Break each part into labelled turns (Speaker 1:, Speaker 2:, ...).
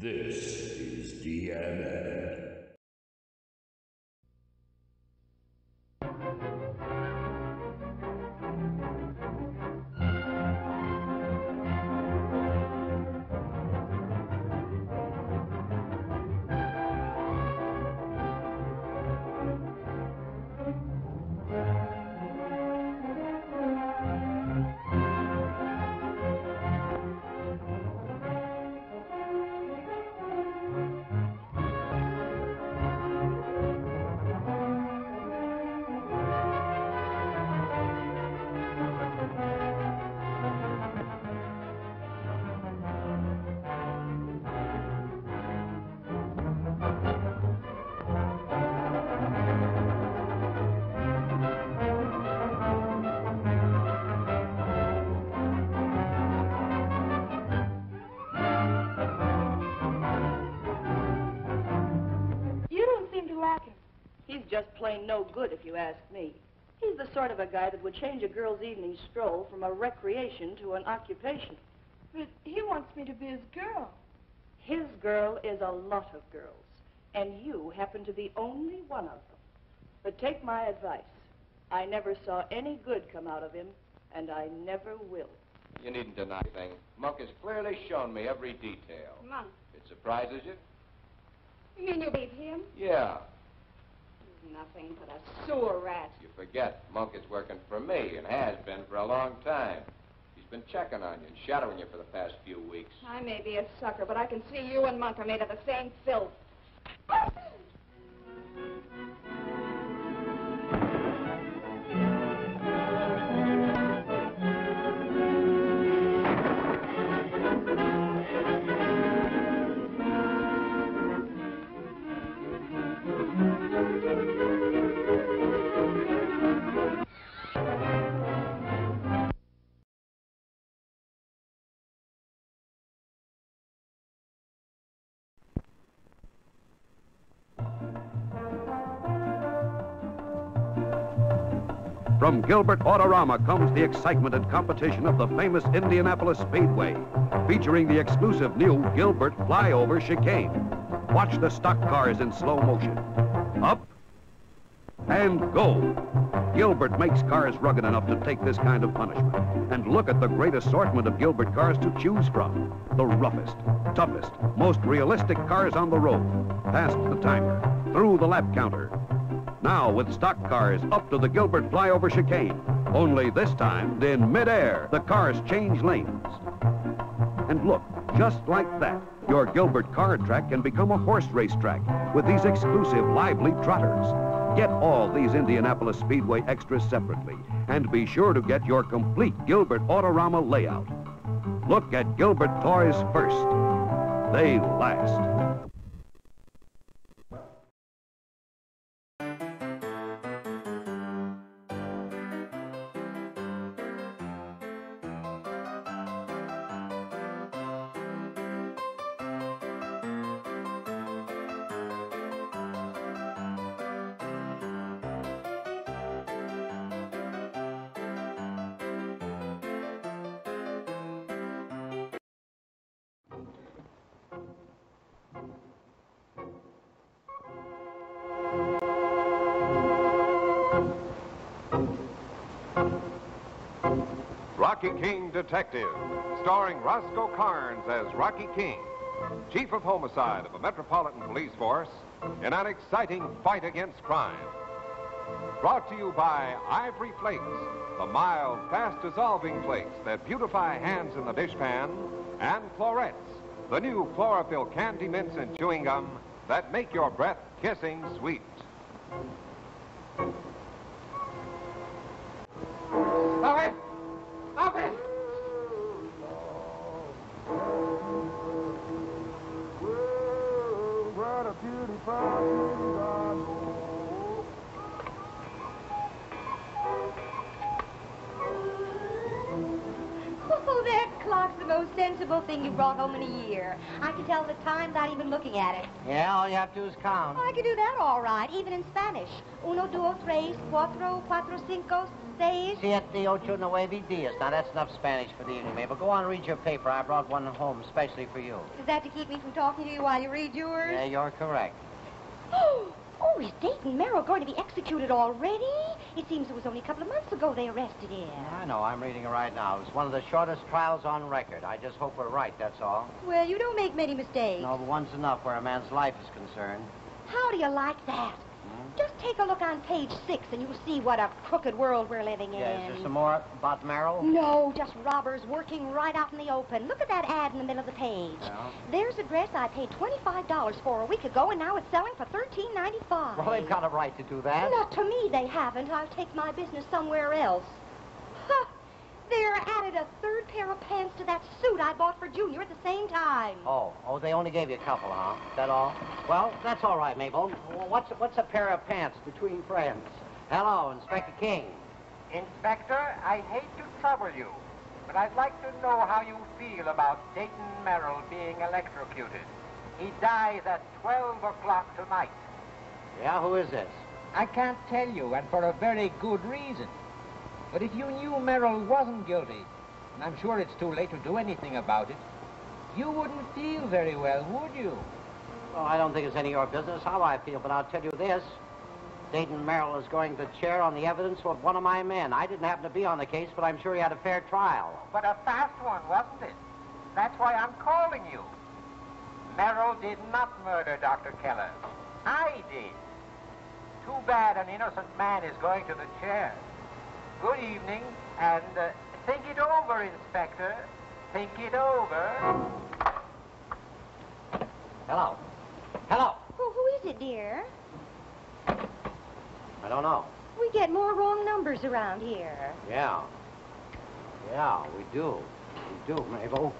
Speaker 1: This is DMN.
Speaker 2: Just plain no good, if you ask me. He's the sort of a guy that would change a girl's evening stroll from a recreation to an occupation.
Speaker 3: But he wants me to be his girl.
Speaker 2: His girl is a lot of girls, and you happen to be only one of them. But take my advice. I never saw any good come out of him, and I never will.
Speaker 4: You needn't deny anything. Monk has clearly shown me every detail.
Speaker 3: Monk.
Speaker 4: It surprises you?
Speaker 3: You mean you leave him?
Speaker 4: Yeah.
Speaker 3: Nothing but a sewer rat.
Speaker 4: You forget, Monk is working for me and has been for a long time. He's been checking on you and shadowing you for the past few weeks.
Speaker 3: I may be a sucker, but I can see you and Monk are made of the same filth.
Speaker 5: Gilbert Autorama comes the excitement and competition of the famous Indianapolis Speedway, featuring the exclusive new Gilbert Flyover Chicane. Watch the stock cars in slow motion. Up and go. Gilbert makes cars rugged enough to take this kind of punishment. And look at the great assortment of Gilbert cars to choose from. The roughest, toughest, most realistic cars on the road. Past the timer, through the lap counter, now with stock cars up to the Gilbert flyover chicane. Only this time, in midair, the cars change lanes. And look, just like that, your Gilbert car track can become a horse race track with these exclusive lively trotters. Get all these Indianapolis Speedway extras separately and be sure to get your complete Gilbert Autorama layout. Look at Gilbert toys first. They last.
Speaker 6: Rocky King Detective, starring Roscoe Karns as Rocky King, Chief of Homicide of a Metropolitan Police Force in an exciting fight against crime. Brought to you by Ivory Flakes, the mild, fast-dissolving flakes that beautify hands in the dishpan, and Florettes, the new chlorophyll candy mints and chewing gum that make your breath kissing sweet.
Speaker 7: That the most sensible thing you brought home in a year. I can tell the time without even looking at it.
Speaker 8: Yeah, all you have to do is count.
Speaker 7: Oh, I can do that all right, even in Spanish. Uno, dos, tres, cuatro, cuatro, cinco, seis?
Speaker 8: Siete, ocho, nueve diez. Now, that's enough Spanish for the evening, Mabel. Go on, read your paper. I brought one home especially for you.
Speaker 7: Is that to keep me from talking to you while you read yours?
Speaker 8: Yeah, you're correct.
Speaker 7: Oh, is Dayton Merrill going to be executed already? It seems it was only a couple of months ago they arrested him.
Speaker 8: I know. I'm reading it right now. It's one of the shortest trials on record. I just hope we're right, that's all.
Speaker 7: Well, you don't make many mistakes.
Speaker 8: No, but one's enough where a man's life is concerned.
Speaker 7: How do you like that? Just take a look on page six and you'll see what a crooked world we're living in.
Speaker 8: Yeah, is there some more about Merrill?
Speaker 7: No, just robbers working right out in the open. Look at that ad in the middle of the page.
Speaker 8: Yeah.
Speaker 7: There's a dress I paid $25 for a week ago, and now it's selling for $13.95.
Speaker 8: Well, they've got a right to do that.
Speaker 7: Not to me, they haven't. I'll take my business somewhere else. Huh. They're added a third pair of pants to that suit I bought for Junior at the same time.
Speaker 8: Oh, oh, they only gave you a couple, huh? That all? Well, that's all right, Mabel. What's what's a pair of pants between friends? Hello, Inspector King.
Speaker 9: Inspector, I hate to trouble you, but I'd like to know how you feel about Dayton Merrill being electrocuted. He dies at 12 o'clock tonight.
Speaker 8: Yeah, who is this?
Speaker 9: I can't tell you, and for a very good reason. But if you knew Merrill wasn't guilty, and I'm sure it's too late to do anything about it, you wouldn't feel very well, would you?
Speaker 8: Oh, I don't think it's any of your business how I feel, but I'll tell you this. Dayton Merrill is going to chair on the evidence of one of my men. I didn't happen to be on the case, but I'm sure he had a fair trial.
Speaker 9: But a fast one, wasn't it? That's why I'm calling you. Merrill did not murder Dr. Keller. I did. Too bad an innocent man is going to the chair. Good evening, and uh, think it over, Inspector. Think it over.
Speaker 8: Hello. Hello.
Speaker 7: Well, who is it, dear?
Speaker 8: I don't know.
Speaker 7: We get more wrong numbers around here.
Speaker 8: Yeah. Yeah, we do. We do, Mabel.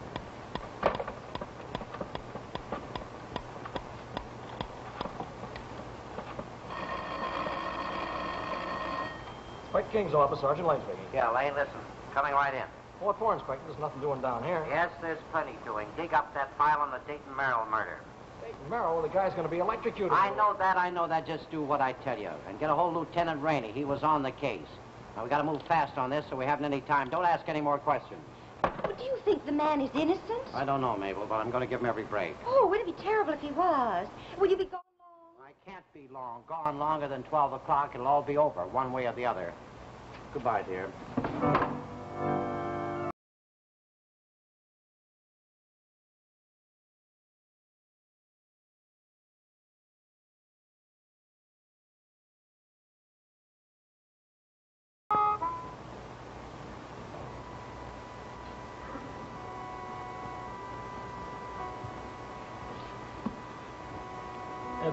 Speaker 10: Inspector King's office, Sergeant Lane speaking.
Speaker 8: Yeah, Lane, listen. Coming right in.
Speaker 10: What for, Inspector? There's nothing doing down here.
Speaker 8: Yes, there's plenty doing. Dig up that file on the Dayton Merrill murder.
Speaker 10: Dayton Merrill, the guy's going to be electrocuted.
Speaker 8: I know that, I know that. Just do what I tell you. And get a hold of Lieutenant Rainey. He was on the case. Now, we got to move fast on this, so we haven't any time. Don't ask any more questions.
Speaker 7: Well, do you think the man is innocent?
Speaker 8: I don't know, Mabel, but I'm going to give him every break.
Speaker 7: Oh, wouldn't it be terrible if he was? Will you be gone long?
Speaker 8: I can't be long. Gone longer than 12 o'clock. It'll all be over, one way or the other. Goodbye, dear.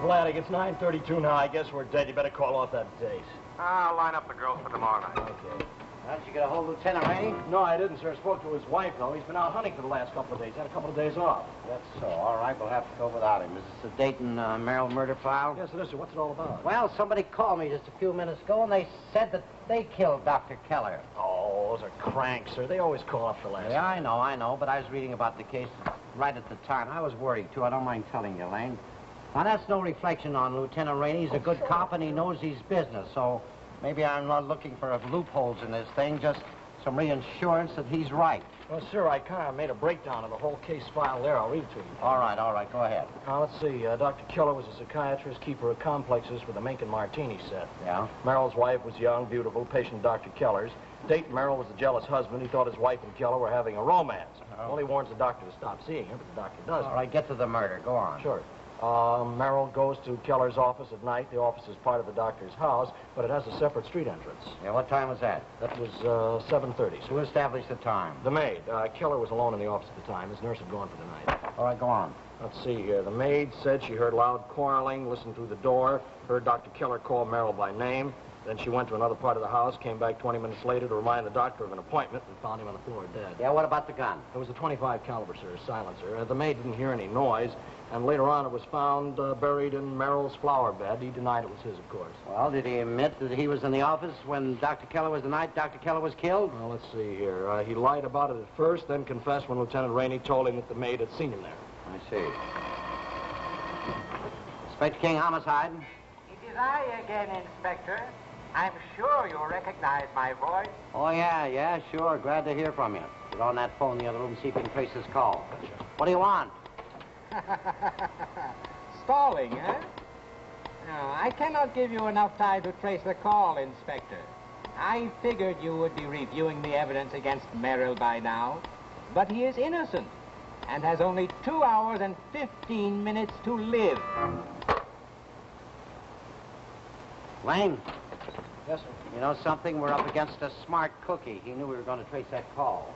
Speaker 10: Hey, Vladek, it's 9.32 now. I guess we're dead. You better call off that date.
Speaker 6: I'll line up the girls for tomorrow night.
Speaker 10: Okay.
Speaker 8: How did you get a hold of Lieutenant Rainey?
Speaker 10: No, I didn't, sir. Spoke to his wife, though. He's been out hunting for the last couple of days. Had a couple of days off.
Speaker 8: That's so. All right, we'll have to go without him. Is this the Dayton uh, Merrill murder file?
Speaker 10: Yes, it is, sir. What's it all about?
Speaker 8: Well, somebody called me just a few minutes ago, and they said that they killed Dr. Keller.
Speaker 10: Oh, those are cranks, sir. They always call off the last
Speaker 8: Yeah, I know, I know, but I was reading about the case right at the time. I was worried, too. I don't mind telling you, Lane. Now, that's no reflection on Lieutenant Rainey. He's a good cop, and he knows his business, so maybe I'm not looking for loopholes in this thing, just some reassurance that he's right.
Speaker 10: Well, sir, I kind of made a breakdown of the whole case file there. I'll read it to you.
Speaker 8: All right, all right, go ahead.
Speaker 10: Now, let's see. Uh, Dr. Keller was a psychiatrist, keeper of complexes with a Mink and Martini set.
Speaker 8: Yeah?
Speaker 10: Merrill's wife was young, beautiful, patient Dr. Keller's. Dayton Merrill was a jealous husband. He thought his wife and Keller were having a romance.
Speaker 8: Oh.
Speaker 10: Well, he warns the doctor to stop seeing her, but the doctor doesn't.
Speaker 8: All right, get to the murder. Go on.
Speaker 10: Sure. Uh, Merrill goes to Keller's office at night. The office is part of the doctor's house, but it has a separate street entrance.
Speaker 8: Yeah, what time was that?
Speaker 10: That was uh, 7.30.
Speaker 8: Who established the time?
Speaker 10: The maid. Uh, Keller was alone in the office at the time. His nurse had gone for the night.
Speaker 8: All right, go on.
Speaker 10: Let's see. here. the maid said she heard loud quarreling, listened through the door, heard Dr. Keller call Merrill by name. Then she went to another part of the house, came back 20 minutes later to remind the doctor of an appointment, and found him on the floor dead.
Speaker 8: Yeah, what about the gun?
Speaker 10: It was a 25 caliber, sir, a silencer. Uh, the maid didn't hear any noise, and later on it was found uh, buried in Merrill's flower bed. He denied it was his, of course.
Speaker 8: Well, did he admit that he was in the office when Dr. Keller was the night Dr. Keller was killed?
Speaker 10: Well, let's see here. Uh, he lied about it at first, then confessed when Lieutenant Rainey told him that the maid had seen him there.
Speaker 8: I see. Inspector King, homicide.
Speaker 9: It is I again, Inspector. I'm sure you'll recognize my voice.
Speaker 8: Oh, yeah, yeah, sure. Glad to hear from you. Get on that phone in the other room, see if you can trace this call. What do you want?
Speaker 9: Stalling, huh? No, I cannot give you enough time to trace the call, Inspector. I figured you would be reviewing the evidence against Merrill by now. But he is innocent and has only two hours and 15 minutes to live.
Speaker 8: Lane,
Speaker 10: Yes, sir.
Speaker 8: you know something? We're up against a smart cookie. He knew we were going to trace that call.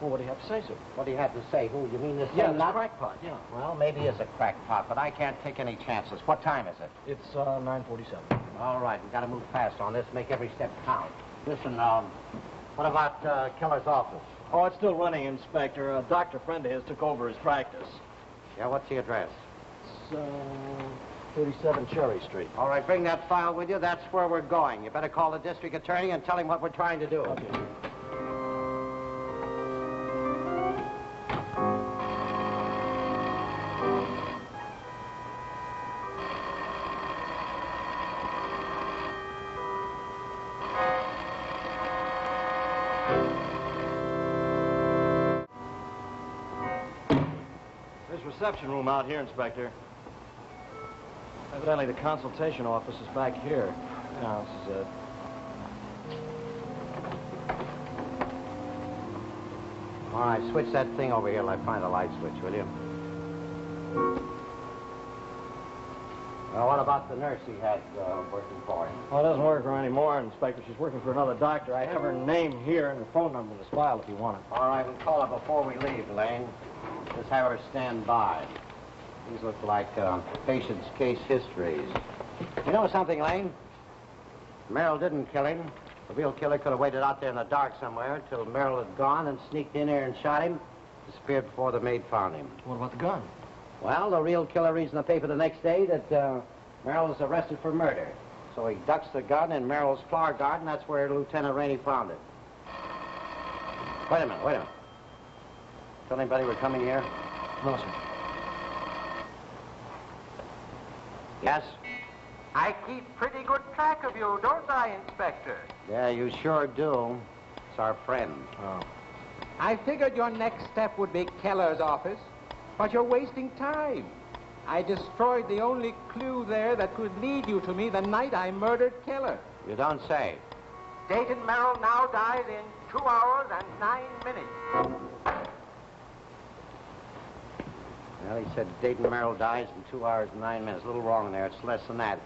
Speaker 10: Well, what do you have to say, sir?
Speaker 8: What do you have to say? Who? You mean this
Speaker 10: Yeah,
Speaker 8: same
Speaker 10: this crackpot, yeah.
Speaker 8: Well, maybe it's a crackpot, but I can't take any chances. What time is it?
Speaker 10: It's uh, 947.
Speaker 8: All right, we've got to move fast on this. Make every step count. Listen, um, what about uh, Keller's office?
Speaker 10: Oh, it's still running, Inspector. A doctor friend of his took over his practice.
Speaker 8: Yeah, what's the address?
Speaker 10: It's uh, 37 Cherry Street.
Speaker 8: All right, bring that file with you. That's where we're going. You better call the district attorney and tell him what we're trying to do.
Speaker 10: Okay. There's reception room out here, Inspector. Evidently, the consultation office is back here. Now, this is it.
Speaker 8: All right, switch that thing over here till I find a light switch, will you? Well, what about the nurse he had uh, working for him?
Speaker 10: Well, it doesn't work for her anymore, Inspector. She's working for another doctor. I have her name here and her phone number in this file if you want it.
Speaker 8: All right, we'll call her before we leave, Lane. Just have her stand by. These look like uh, patient's case histories. You know something, Lane? Merrill didn't kill him. The real killer could have waited out there in the dark somewhere till Merrill had gone and sneaked in here and shot him. Disappeared before the maid found him.
Speaker 10: What about the gun?
Speaker 8: Well, the real killer reads in the paper the next day that uh, Merrill was arrested for murder. So he ducks the gun in Merrill's flower garden. That's where Lieutenant Rainey found it. Wait a minute, wait a minute. Tell anybody we're coming here?
Speaker 10: No, sir.
Speaker 8: Yes?
Speaker 9: I keep pretty good track of you, don't I, Inspector?
Speaker 8: Yeah, you sure do. It's our friend.
Speaker 10: Oh.
Speaker 9: I figured your next step would be Keller's office, but you're wasting time. I destroyed the only clue there that could lead you to me the night I murdered Keller.
Speaker 8: You don't say.
Speaker 9: Dayton Merrill now dies in two hours and nine minutes.
Speaker 8: Well, he said Dayton Merrill dies in two hours and nine minutes. A little wrong there. It's less than that.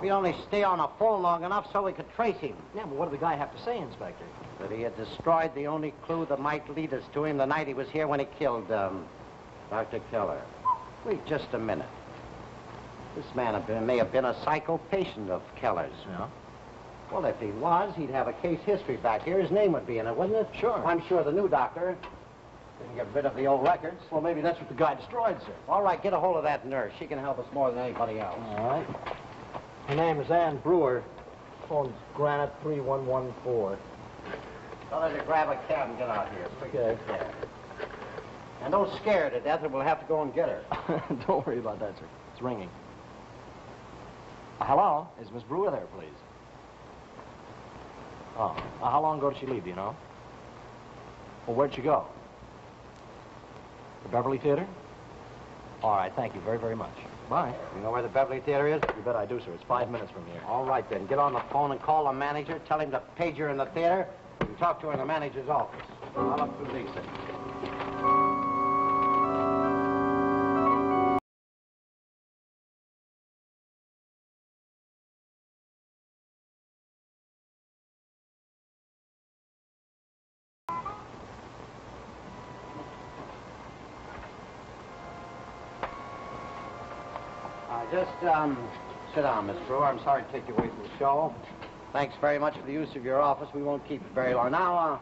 Speaker 8: We'd only stay on the phone long enough so we could trace him.
Speaker 10: Yeah, but what did the guy have to say, Inspector?
Speaker 8: That he had destroyed the only clue that might lead us to him the night he was here when he killed, um, Dr. Keller. Wait just a minute. This man have been, may have been a psycho patient of Keller's.
Speaker 10: Yeah?
Speaker 8: Well, if he was, he'd have a case history back here. His name would be in it, wouldn't it?
Speaker 10: Sure.
Speaker 8: I'm sure the new doctor didn't get rid of the old records.
Speaker 10: Well, maybe that's what the guy destroyed, sir.
Speaker 8: All right, get a hold of that nurse. She can help us more than anybody else.
Speaker 10: All right. Her name is Ann Brewer. Phone's Granite 3114.
Speaker 8: Tell her to grab a cab and get out here.
Speaker 10: Okay.
Speaker 8: Yeah. And don't scare her to death, or we'll have to go and get her.
Speaker 10: Don't worry about that, sir. It's ringing. Uh, hello? Is Miss Brewer there, please? Oh. Uh, how long ago did she leave, do you know? Well, where'd she go? The Beverly Theater? All right, thank you very, very much. Bye.
Speaker 8: You know where the Beverly Theater is?
Speaker 10: You bet I do, sir. It's five minutes from here.
Speaker 8: All right, then. Get on the phone and call the manager. Tell him to page her in the theater. and talk to her in the manager's office. I'll up through these things. Just um, sit down, Miss Brewer. I'm sorry to take you away from the show. Thanks very much for the use of your office. We won't keep it very long. Now,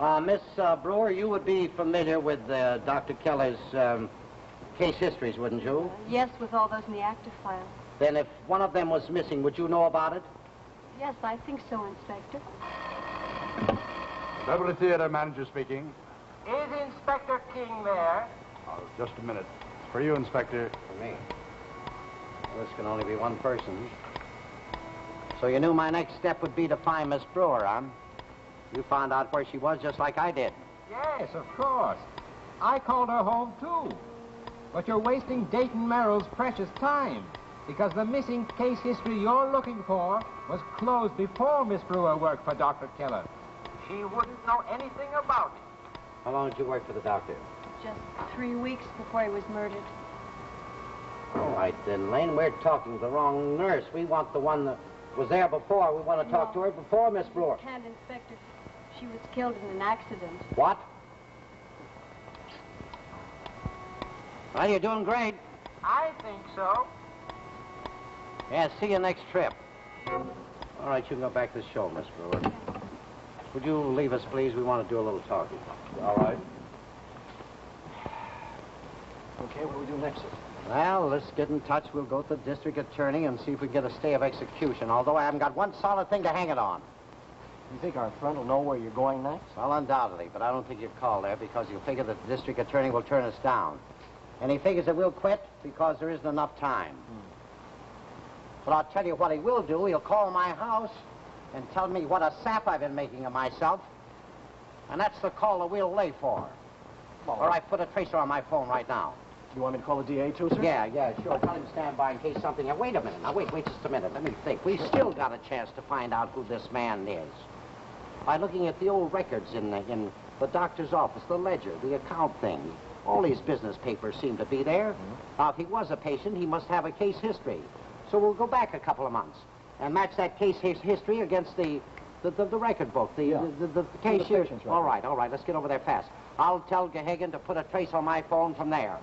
Speaker 8: uh, uh, Miss uh, Brewer, you would be familiar with uh, Dr. Keller's um, case histories, wouldn't you?
Speaker 7: Yes, with all those in the active file.
Speaker 8: Then if one of them was missing, would you know about it?
Speaker 7: Yes, I think so, Inspector.
Speaker 1: Beverly Theater manager speaking.
Speaker 9: Is Inspector King there?
Speaker 1: Oh, just a minute. For you, Inspector.
Speaker 8: For me. Well, this can only be one person. So you knew my next step would be to find Miss Brewer, huh? You found out where she was just like I did.
Speaker 9: Yes, of course. I called her home, too. But you're wasting Dayton Merrill's precious time because the missing case history you're looking for was closed before Miss Brewer worked for Dr. Keller. She wouldn't know anything about it.
Speaker 8: How long did you work for the doctor?
Speaker 11: Just three weeks before he was murdered.
Speaker 8: All right, then, Lane, we're talking to the wrong nurse. We want the one that was there before. We want to talk to her before Miss Brewer.
Speaker 11: Can't, Inspector. She was killed in an accident.
Speaker 8: What? Well, you're doing great.
Speaker 9: I think so.
Speaker 8: Yeah, see you next trip. All right, you can go back to the show, Miss Brewer. Would you leave us, please? We want to do a little talking.
Speaker 10: All right. Okay, what do we do next?
Speaker 8: Well, let's get in touch. We'll go to the district attorney and see if we can get a stay of execution, although I haven't got one solid thing to hang it on.
Speaker 10: You think our friend will know where you're going next?
Speaker 8: Well, undoubtedly, but I don't think you'll call there because he'll figure that the district attorney will turn us down. And he figures that we'll quit because there isn't enough time. Hmm. But I'll tell you what he will do. He'll call my house and tell me what a sap I've been making of myself. And that's the call that we'll lay for. All right, put a tracer on my phone right now.
Speaker 10: You want me to call the DA too, sir?
Speaker 8: Yeah, yeah, sure. Tell him to stand by in case something... Now, wait a minute. Now, wait, wait just a minute. Let me think. We've still got a chance to find out who this man is. By looking at the old records in the, in the doctor's office, the ledger, the account thing. All these business papers seem to be there. Mm-hmm. Now, if he was a patient, he must have a case history. So we'll go back a couple of months and match that case his history against the the, the, the record book, the,
Speaker 10: Yeah.
Speaker 8: the, the, the case
Speaker 10: record.
Speaker 8: All right, all right. Let's get over there fast. I'll tell Gahagan to put a trace on my phone from there.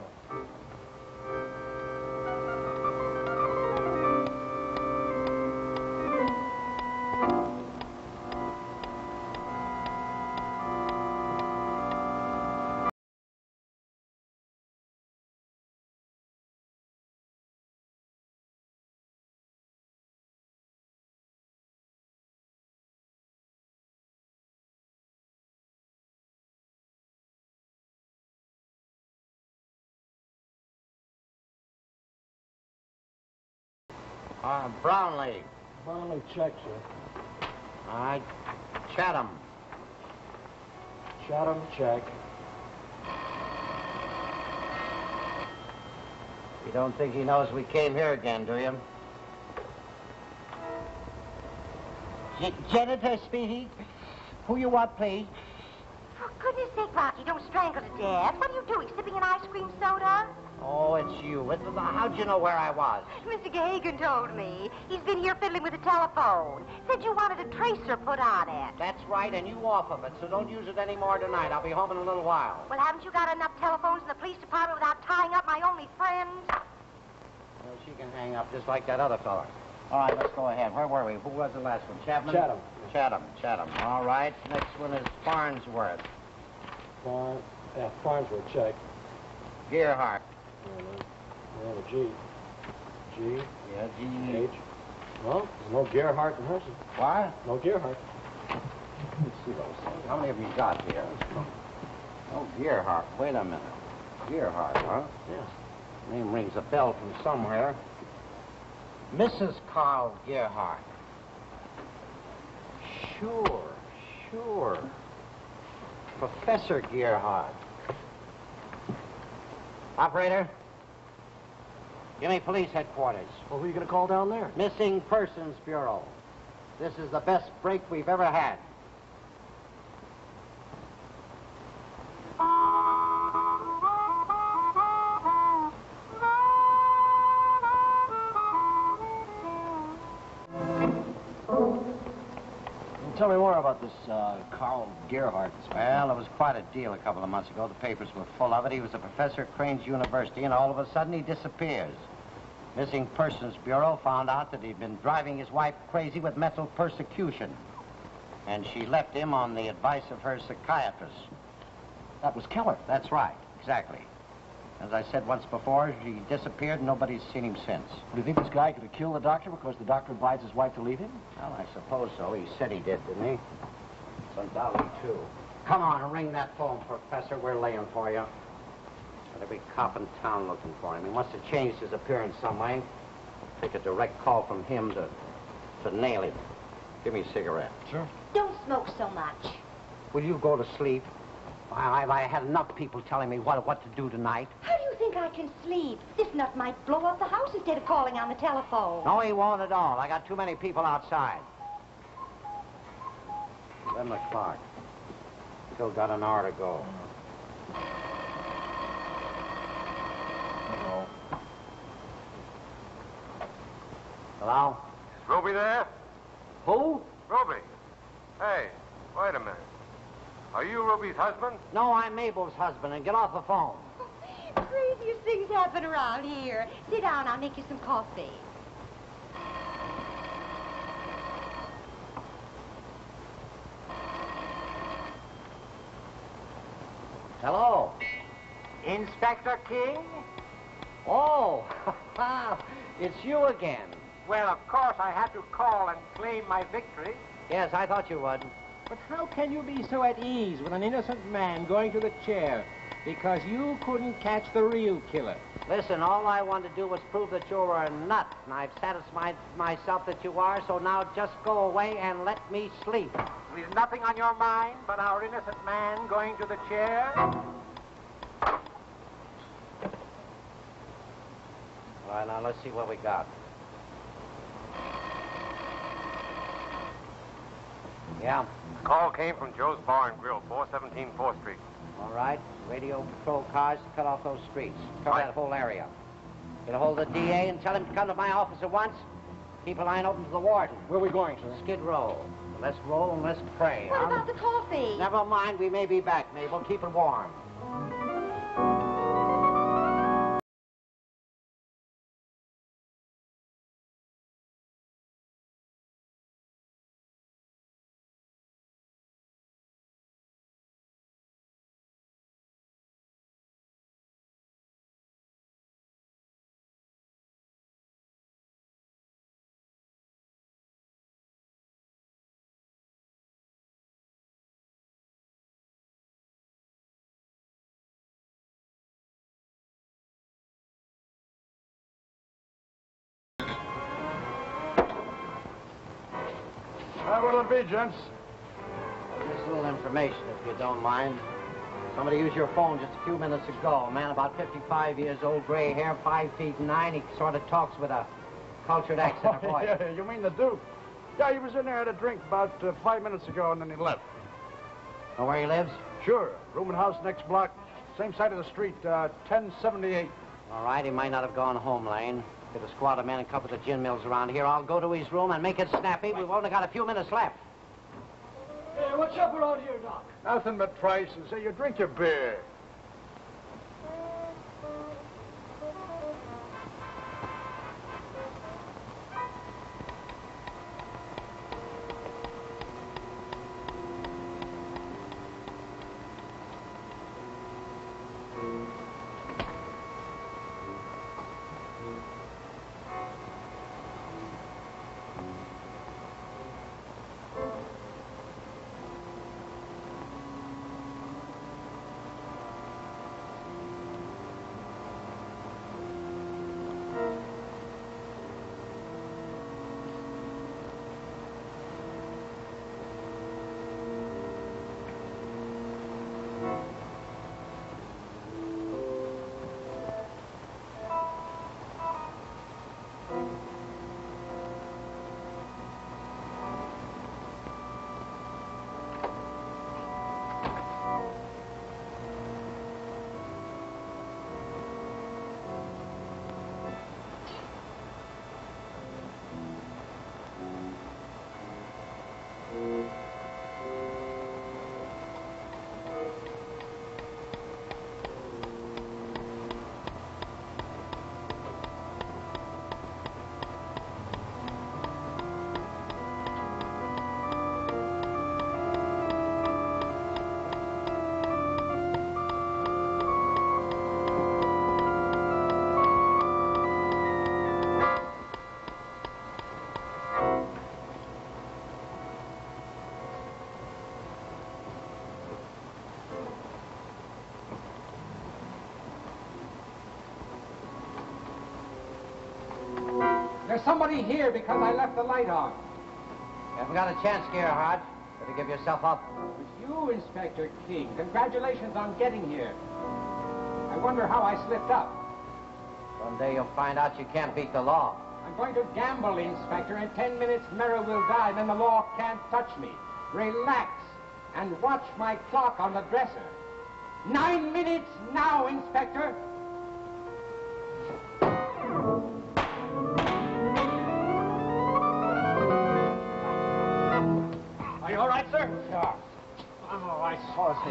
Speaker 8: Uh, Brownlee.
Speaker 10: Finally check, sir.
Speaker 8: All right. Chatham.
Speaker 10: Chatham, check.
Speaker 8: You don't think he knows we came here again, do you? J- janitor speaking. Who you want, please?
Speaker 7: For goodness sake, Rocky, don't strangle to death. What are you doing, sipping an ice cream soda?
Speaker 8: Oh, it's you. What- How'd you know where I was?
Speaker 7: Mr. Gagan told me. He's been here fiddling with the telephone. Said you wanted a tracer put on it.
Speaker 8: That's right, and you off of it, so don't use it anymore tonight. I'll be home in a little while.
Speaker 7: Well, haven't you got enough telephones in the police department without tying up my only friend?
Speaker 8: Well, she can hang up just like that other fella. All right, let's go ahead. Where were we? Who was the last one? Chapman?
Speaker 10: Chatham.
Speaker 8: Chatham, Chatham. All right. Next one is Farnsworth.
Speaker 10: Farn, yeah, uh, Farnsworth, check.
Speaker 8: Gearhart.
Speaker 10: Yeah, the G. G,
Speaker 8: Yeah, G.
Speaker 10: H. Well, there's no Gerhardt in Hershey.
Speaker 8: Why?
Speaker 10: No Gerhardt. Let's see those. Things.
Speaker 8: How many of you got here? Oh, Gearhart. Wait a minute. Gearhart, huh?
Speaker 10: Yeah.
Speaker 8: Name rings a bell from somewhere. Mrs. Carl Gearhart. Sure, sure. Professor Gearhart. Operator, give me police headquarters.
Speaker 10: Well, who are you going to call down there?
Speaker 8: Missing Persons Bureau. This is the best break we've ever had.
Speaker 10: Tell me more about this uh, Carl Gerhardt.
Speaker 8: Well, it was quite a deal a couple of months ago. The papers were full of it. He was a professor at Crane's University, and all of a sudden he disappears. Missing Persons Bureau found out that he'd been driving his wife crazy with mental persecution. And she left him on the advice of her psychiatrist.
Speaker 10: That was Keller.
Speaker 8: That's right, exactly. As I said once before, he disappeared and nobody's seen him since.
Speaker 10: Do you think this guy could have killed the doctor because the doctor advised his wife to leave him?
Speaker 8: Well, I suppose so. He said he did, didn't he? It's undoubtedly true. Come on, ring that phone, Professor. We're laying for you. Got every cop in town looking for him. He must have changed his appearance some way. Take a direct call from him to to nail him. Give me a cigarette.
Speaker 10: Sure.
Speaker 7: Don't smoke so much.
Speaker 8: Will you go to sleep? I, I've I had enough people telling me what, what to do tonight.
Speaker 7: How do you think I can sleep? This nut might blow up the house instead of calling on the telephone.
Speaker 8: No, he won't at all. I got too many people outside. 11 o'clock. Still got an hour to go. Hello?
Speaker 6: Is Ruby there?
Speaker 8: Who?
Speaker 6: Ruby. Hey, wait a minute. Are you Ruby's husband?
Speaker 8: No, I'm Mabel's husband, and get off the phone.
Speaker 7: Craziest things happen around here. Sit down, I'll make you some coffee.
Speaker 8: Hello?
Speaker 9: Inspector King?
Speaker 8: Oh, it's you again.
Speaker 9: Well, of course I had to call and claim my victory.
Speaker 8: Yes, I thought you would.
Speaker 12: But how can you be so at ease with an innocent man going to the chair? Because you couldn't catch the real killer.
Speaker 8: Listen, all I wanted to do was prove that you were a nut, and I've satisfied myself that you are, so now just go away and let me sleep.
Speaker 9: There's nothing on your mind but our innocent man going to the chair?
Speaker 8: All right, now let's see what we got. Yeah,
Speaker 6: Call came from Joe's Bar and Grill, 417 4th Street.
Speaker 8: all right. Radio patrol cars to cut off those streets. Cover that whole area. Get a hold of the DA and tell him to come to my office at once. Keep a line open for the warden.
Speaker 10: Where are we going, sir?
Speaker 8: Skid Row. Let's roll and let's pray.
Speaker 7: What
Speaker 8: huh?
Speaker 7: about the coffee?
Speaker 8: Never mind, we may be back, Mabel. Keep it warm.
Speaker 1: What'll it be, gents?
Speaker 8: Just a little information, if you don't mind. Somebody used your phone just a few minutes ago. A man about 55 years old, gray hair, five feet nine. He sort of talks with a cultured accent of voice.
Speaker 1: yeah, you mean the Duke? Yeah, he was in there at a drink about uh, five minutes ago, and then he left.
Speaker 8: Know where he lives?
Speaker 1: Sure. Room and house next block, same side of the street, uh, 1078.
Speaker 8: All right, he might not have gone home, Lane. Get a squad of men and cover the gin mills around here. I'll go to his room and make it snappy. We've only got a few minutes left.
Speaker 13: Hey, what's up around here, Doc?
Speaker 1: Nothing but prices. Say, you drink your beer.
Speaker 12: There's somebody here because I left the light on.
Speaker 8: You haven't got a chance, Gerhardt. Better give yourself up.
Speaker 9: It's you, Inspector King. Congratulations on getting here. I wonder how I slipped up.
Speaker 8: Someday you'll find out you can't beat the law.
Speaker 9: I'm going to gamble, Inspector. In ten minutes, Merrill will die, then the law can't touch me. Relax and watch my clock on the dresser. Nine minutes now, Inspector.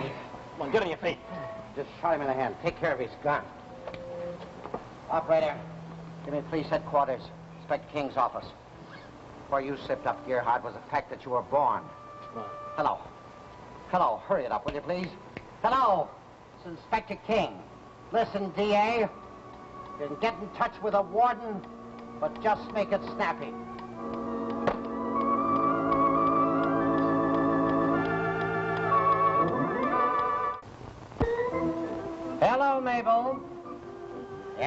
Speaker 10: Come on, get on your feet.
Speaker 8: Just shot him in the hand. Take care of his gun. Operator, give me police headquarters, Inspector King's office. Where you slipped up, Gerhardt, was the fact that you were born. Hello. Hello. Hurry it up, will you, please? Hello. It's Inspector King. Listen, D.A. You can get in touch with a warden, but just make it snappy.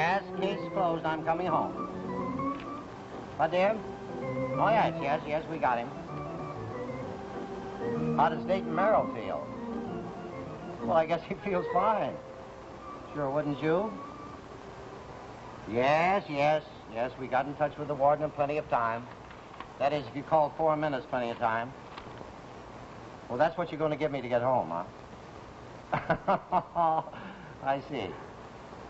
Speaker 8: Yes, case closed. I'm coming home. What, dear? Oh, yes, yes, yes, we got him. How does Dayton Merrill feel? Well, I guess he feels fine. Sure, wouldn't you? Yes, yes, yes, we got in touch with the warden in plenty of time. That is, if you called four minutes, plenty of time. Well, that's what you're going to give me to get home, huh? I see.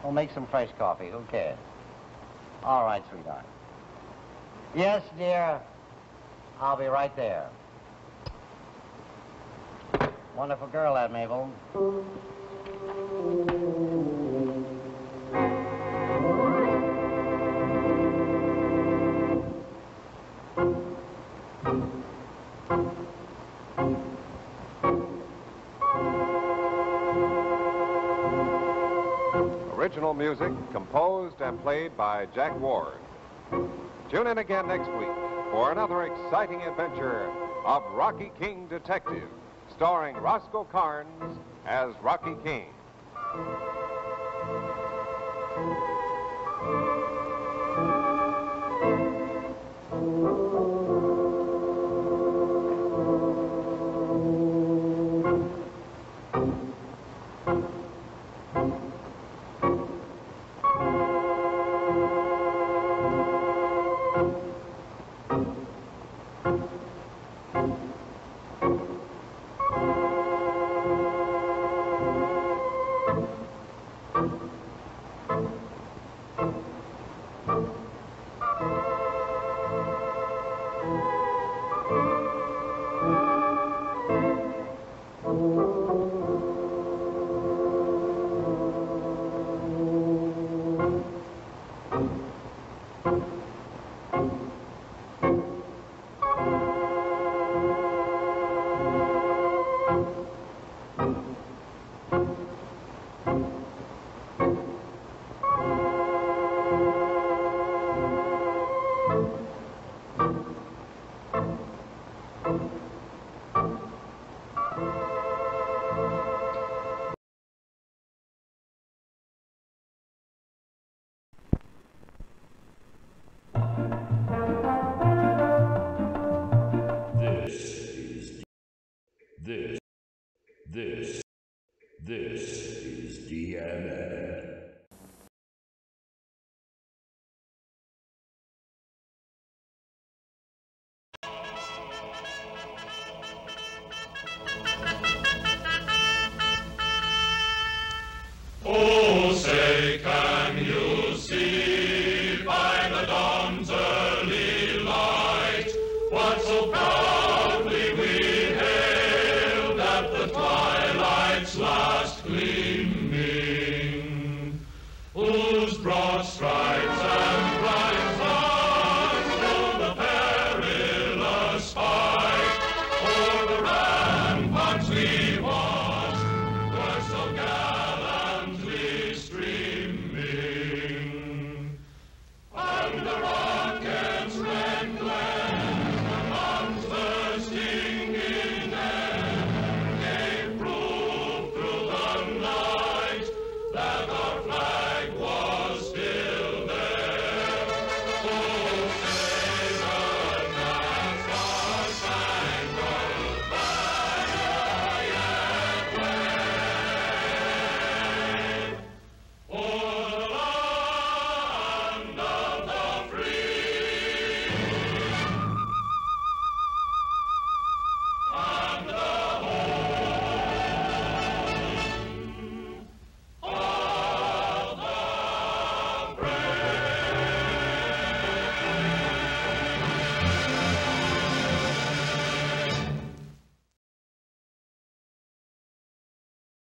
Speaker 8: We'll make some fresh coffee. Who cares? All right, sweetheart. Yes, dear. I'll be right there. Wonderful girl, that Mabel.
Speaker 6: Composed and played by Jack Ward. Tune in again next week for another exciting adventure of Rocky King Detective, starring Roscoe Karns as Rocky King.
Speaker 5: This DMN.